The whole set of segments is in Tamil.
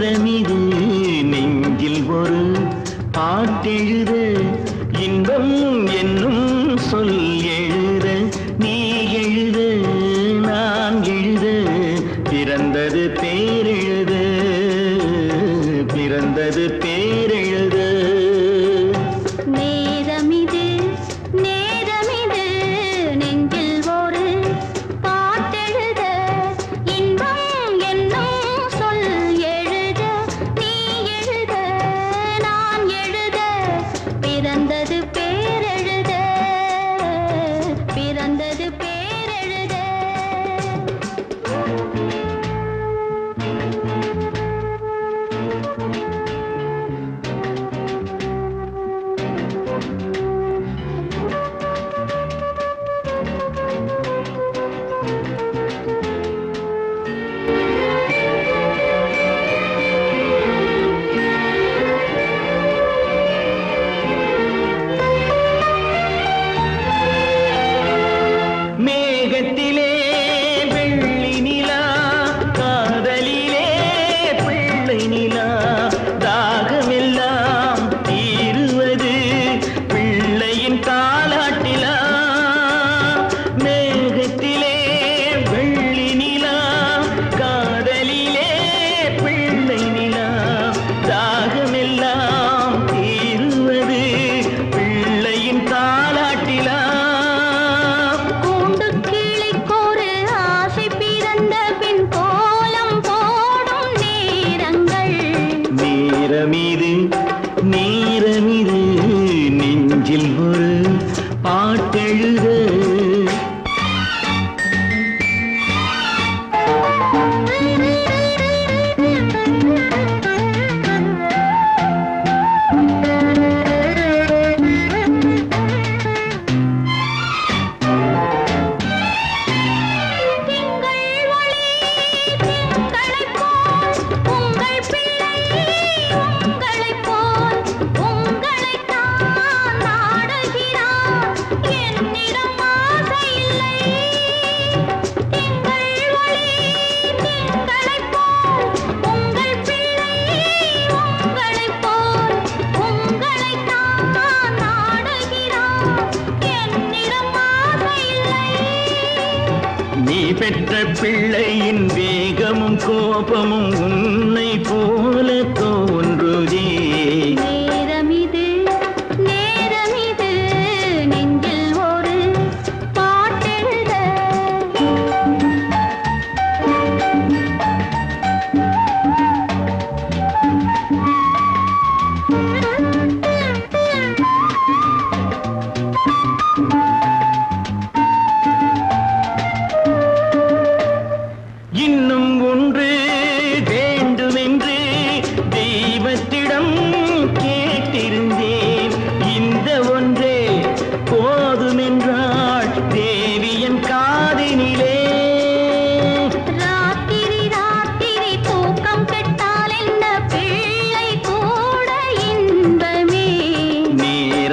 நேரமிது நெஞ்சில் ஒரு பாட்டெழுத இன்பம் என்னும் சொல் எழுத நீ எழுத நான் எழுத பிறந்தது பேரெழுத பிறந்தது பேரெழுத. பாட்டெழுத பெற்ற பிள்ளையின் வேகமும் கோபமும் உன்னை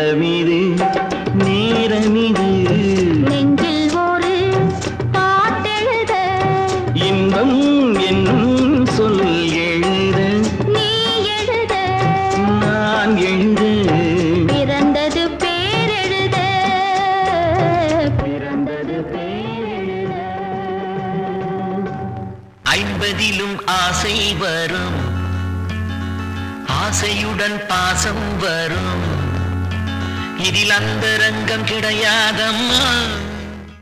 நேரமிது நேரமிது. நெஞ்சில் ஒரு பாட்டெழுத. இன்பம் என்னும் சொல் எழுத. நீ எழுத. நான் எழுத. பிறந்தது பேரெழுத. பிறந்தது பேரெழுத. ஐம்பதிலும் ஆசை வரும். ஆசையுடன் பாசம் வரும். இதில் அந்த ரங்கம் கிடையாதம்மா.